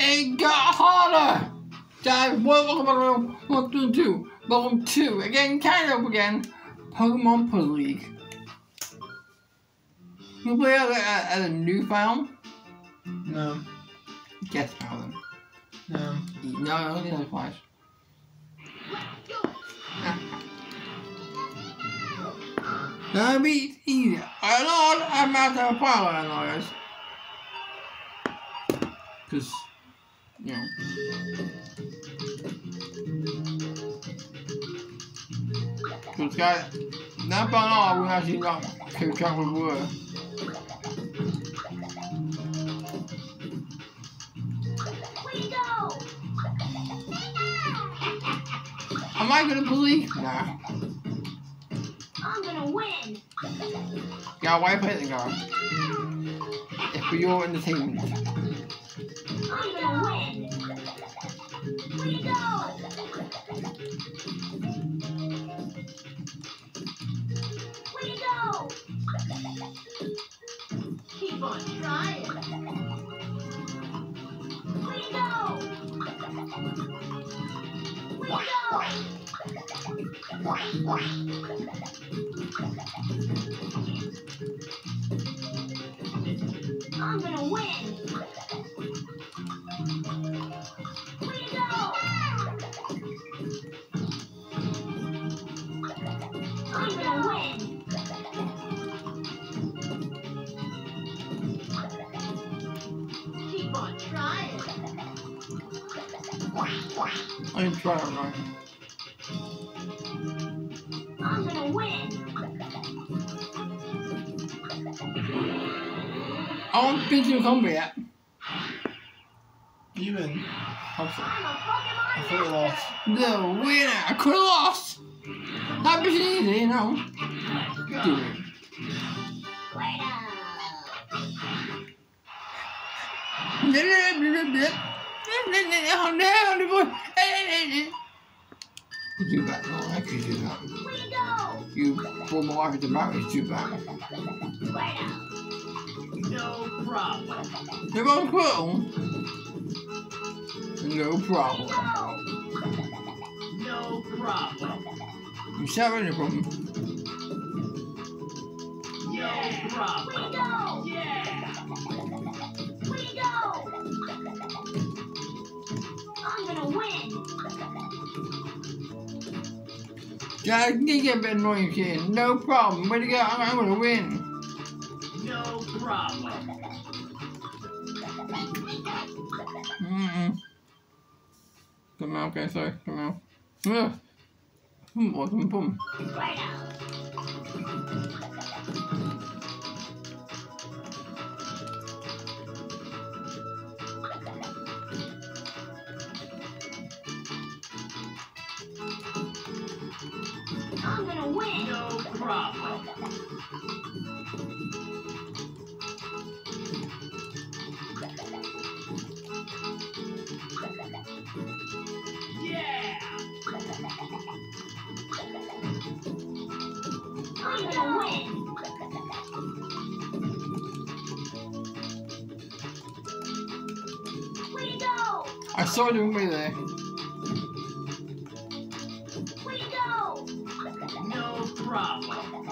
It got harder! Dad, welcome to one, two, two. Welcome to again, kind of again. Pokemon Puzzle League. You play as a, as a newfound? No. Guess how then. No. No, no, no, twice. That'll be easy. I know I'm out of power and all this. Cause, you know. Cause guys, that by all we actually not keep track with word. Am I gonna believe? Nah. I'm gonna win. Yeah, why play the guy? It's for your entertainment. I'm gonna win. We go. We go. Keep on trying. We go. We go. I'm gonna win. I'm trying right. I'm gonna win. I won't beat you combat. Even. I'm sorry. I'm a Pokemon I thought you lost. The winner! I could have lost! That was easy, you know. Do it. You do that, no, I could do that. We go. You pull my wife into marriage, you back. No problem. You're on quill. No problem. No problem. You shall any problem. No problem. We go. Yeah. I can get a bit annoying kid. No problem. Way to go. I'm, I'm gonna win. No problem. Mm-mm. Come on, okay, sorry. Come on. Ugh. Boom, boom, boom. I'm gonna win. No problem. Yeah. I'm gonna win. We go. I saw you way there. No problem.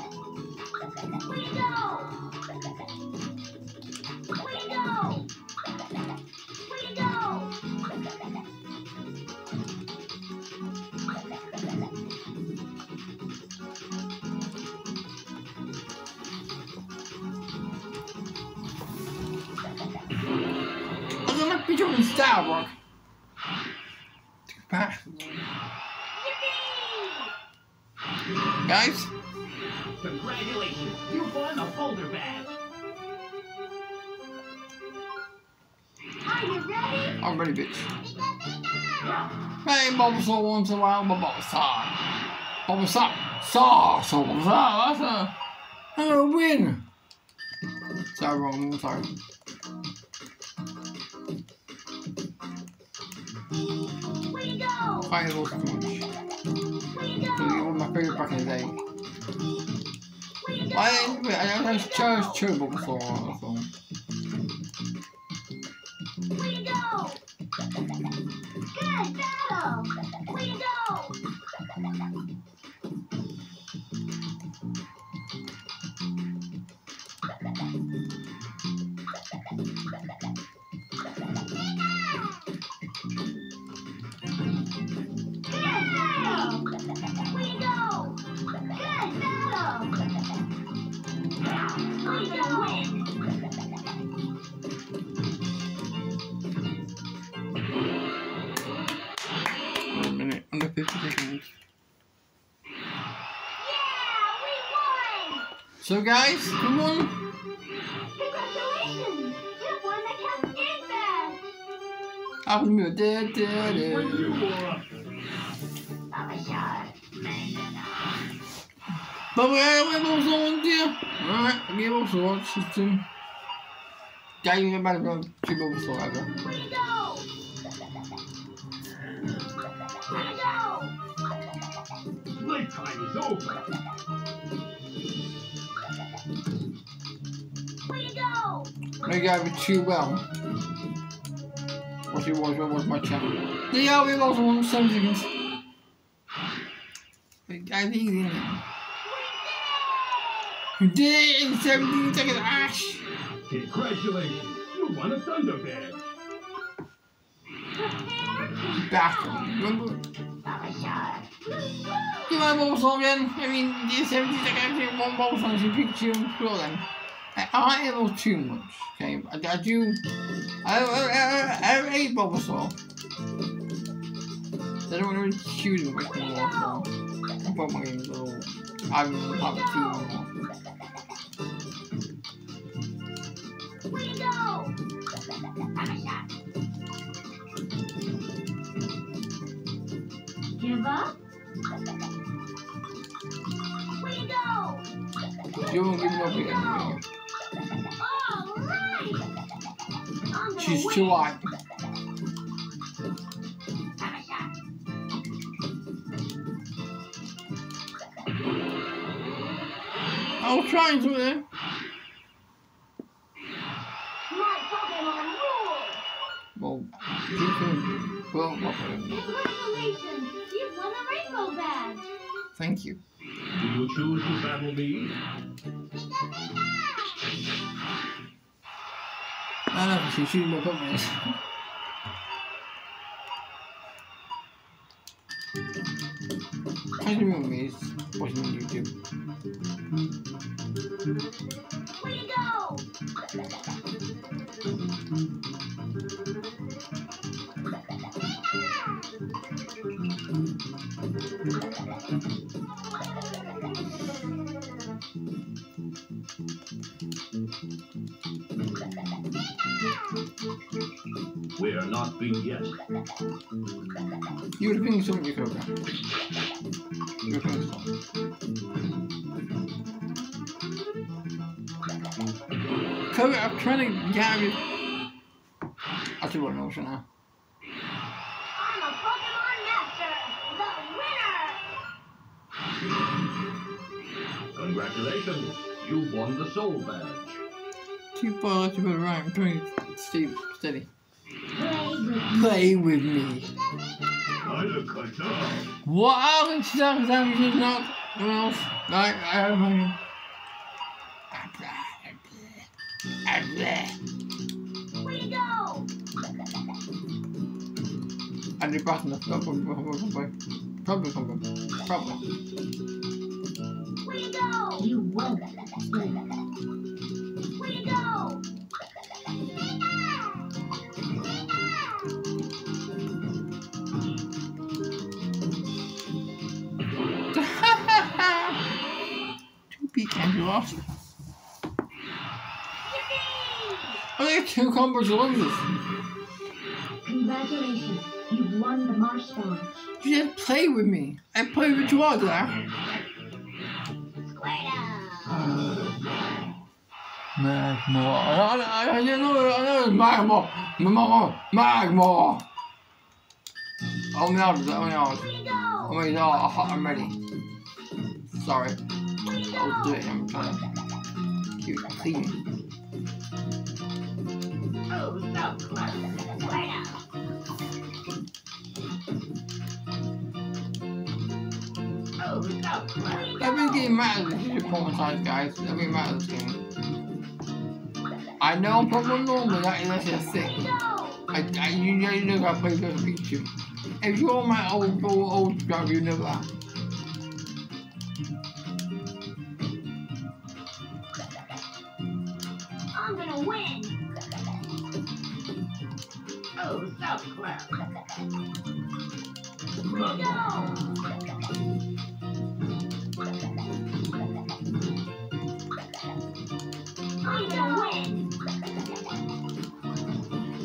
We go. Guys, Congratulations. You won a Boulder Badge. Are you ready? I'm ready, bitch. Yeah. Hey, Bulbasaur once in a while, but Bulbasaur. Bulbasaur. Saw, so Bulbasaur. That's a... I'm gonna win. Sorry, wrong. I'm sorry. We go. Fire those too much. We It bigger back in the day. Why? I never chose Turbo before. Good battle! So guys, come on. Congratulations! You won the Cascade Badge! I'll be dead, dead, When dead. you uh, Papa Shark! But we have a Bulbasaur dear. Alright, give Bulbasaur system. Yeah, you might have gone to Bulbasaur ever. Way to go! Way to go! playtime is over. Maybe I was too well. What it was, what was my channel? Yeah, we lost one, seven seconds. I think it. You did it in 17 seconds, Ash! Congratulations, you won a Thunder Badge. Battle. Remember? You might Bulbasaur again. I mean, the 17 seconds, you one Bulbasaur, you pick two throw them. I, don't know too much, okay? I, I do. I, I, I, I eight Bulbasaur. I don't want to choose them like more. So. Pokemon games, so I'm top two more. Way to go! Papa Shark! Give up? Go! You won't give me no She's win. too hot. I was trying to there. My Pokemon rule! Well, you can. Well, well, Congratulations! You've won a Rainbow Badge! thank you. Do you choose to battle me? Pika Pika! Don't know, she's shooting my Pokemon. I do remember me watching YouTube. Way to go! We are not beat yet. You would have been something you could. You would have been something. I'm trying to get you. I do want to know, shouldn't I? I'm a Pokemon Master! The winner! Congratulations, you won the Soul Badge. Too far to put right. I'm trying to stay steady. Play with Play with me. Kinda cut off. What else is that? Is that just not? What else? Like, I have my. Way to go! I did pass enough. Probably, probably, probably, probably, probably, probably. Way to go! I think two combos of losers. Congratulations. You've won the Marsh Badge. You just play with me. I play with you all there. Squirtle! Uh, Magmar. I, I, I didn't know, I know it's Magmar. Magmar. Magmar. Oh my god, oh my god. Way to Oh my god, I'm ready. Sorry. I'll do it, I'm trying to keep it clean. Oh, so close. Wow. Oh, so close. I've been getting mad at this is traumatized, guys. I've been mad at this game. I know I'm Pokemon normal, that unless you're sick. I, I usually know how to play this Pikachu. If you're my old, old, old you know that. Cloud. Go! I'm gonna!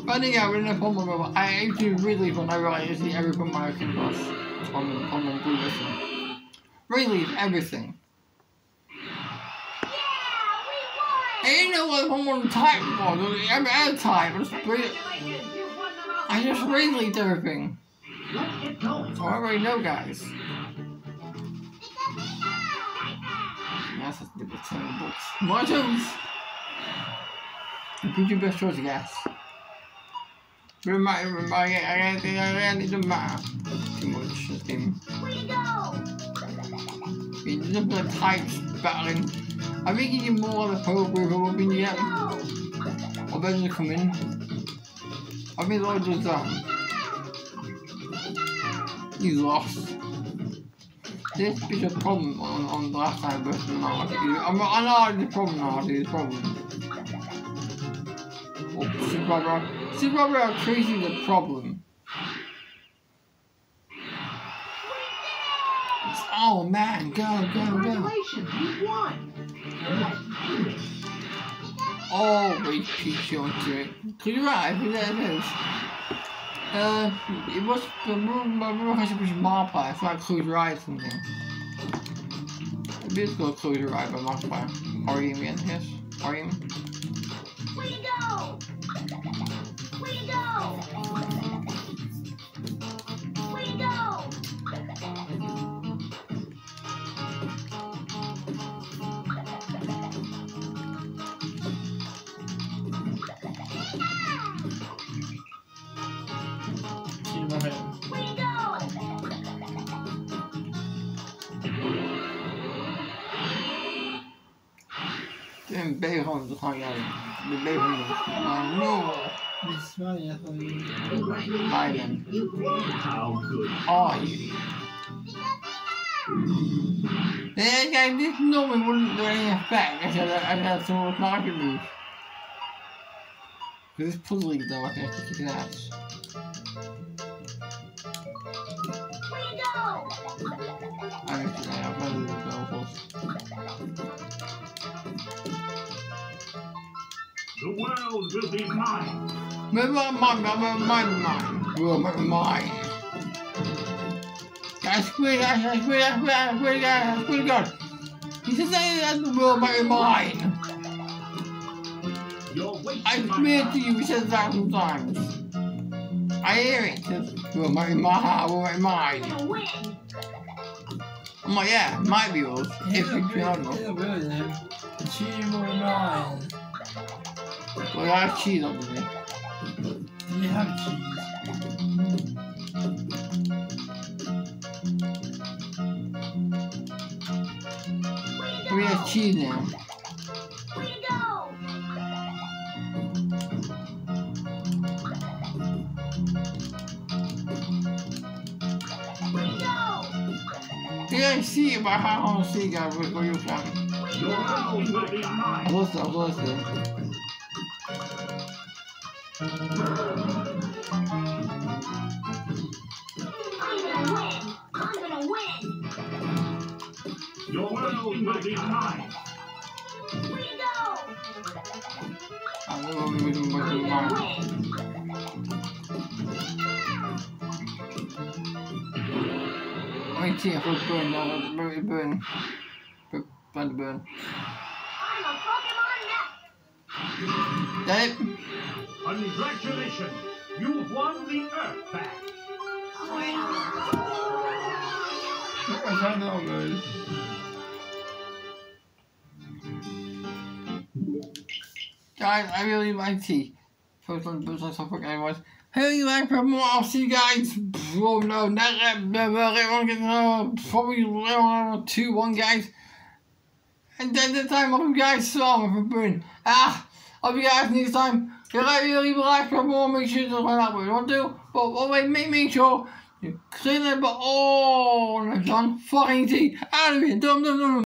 Funny, yeah, we're in a problem about I actually really when I realized the every American bus on on the Blue Listen. Really, everything. Yeah! We won! I didn't know what someone type was. Every other time, I just I just really everything. Let's get going. I already know, guys. That's a stupid ten books. My turns. Who's your best choice, I guess? Remind, remind, I, I, I, I, it doesn't matter too much. This game. We go! It's just the types battling. I think you need more of the poke with who been yet. Go! Or better come in. I think Lloyd does that. He's lost. This is a problem on, on the last time versus now. I'm, I know it's a problem now, it's a problem. Oh, Super Brother. Super Brother are creating the problem. Oh man, go, go, go. Congratulations, you won. Always peeks onto it. Cause you're right, I think that it is. Uh, it was the my brother has to push Marpa, it's like Close Your Eyes something. It is called Close Your Eyes by Marpa. Orium, yes, yes. Orium. We Den Bayhond har jag. The Bayhond. Oh no! This one, I thought you. Biden. How good. Are you? Yeah, yeah, this normally wouldn't do any effect. I had, I had some more target move. Because it's puzzling though, I can have to kick his ass. We go! I have to I've got to world will be mine. Mine, remember mine, mine. Remember mine. Swear, I swear, I swear, I swear, I swear to God, I swear to God. He says that might be mine. I my swear to you, he said a thousand times. I hear it. Says, might be my heart, will be I'm mine. I'm like, yeah, be yours. If you can. Yeah, really, will be mine. Well, I have cheese, obviously. Do you have cheese? We We have cheese now. We go! We go! Yeah, I see it, but I don't see it, guys. Where where you from? Your world will be Your world will be mine. We go! I don't know what we're doing, what I'm we're gonna doing. win! Wait till it burn, burn, it burn. Burn, burn. I'm a Pokemon now! It? Congratulations. You've won the Earth Badge. I don't know, guys. Guys, I really like tea. First one, first one, something I was. Hey, you like for more? I'll see you guys. Oh no, not that. Uh, probably around two, one guys. And then the time of you guys song for burn. Ah, I'll be guys next time. You like really for more? Make sure to run up. Don't do, but oh, wait, make make sure you clean it, but oh, oh, John fucking tea out of here. Dum dum dum.